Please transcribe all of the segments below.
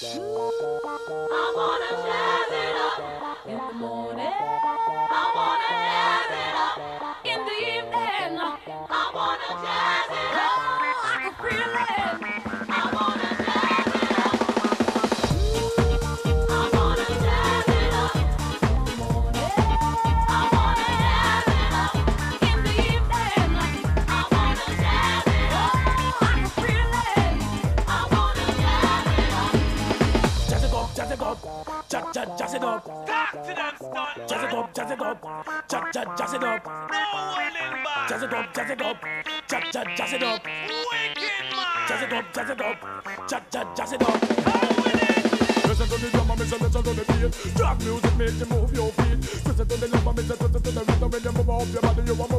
I wanna jazz it up in the morning. I wanna it up, jazz jazz, jazz, it up. Jazz it up, jazz it up, jazz, jazz, jazz it up. No holding back. Jazz it up, jazz it up, jazz, jazz, jazz it up. Wicked man. Jazz it up, jazz it up, jazz, jazz, jazz it up. Listen to the drum and listen, listen to the beat. Drag music make you move your feet. Listen to the and listen, listen to the rhythm when you move up your body, you are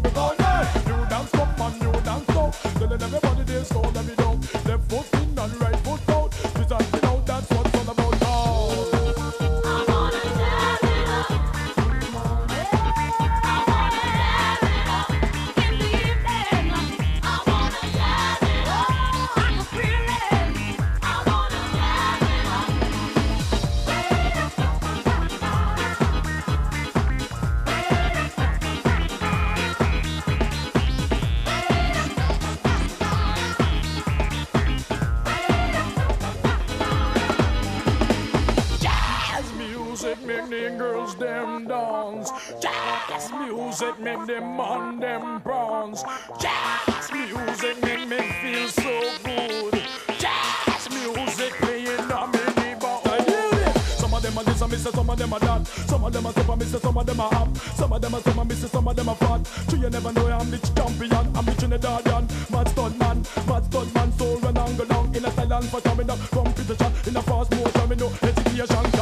them dance. Jazz music make them man them bronze. Jazz music make me feel so good. Jazz music playing on me. Some of them are this and miss some of them are that. Some of them are super miss some of them are up. Some of them are super miss some of them are fat. So you never know I'm the champion. I'm the Trinidadian. Mad Stuntman, mad Stuntman. So run and go down in a Thailand for coming up. Competition in a fast motion. Me no hesitation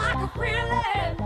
evening. I wanna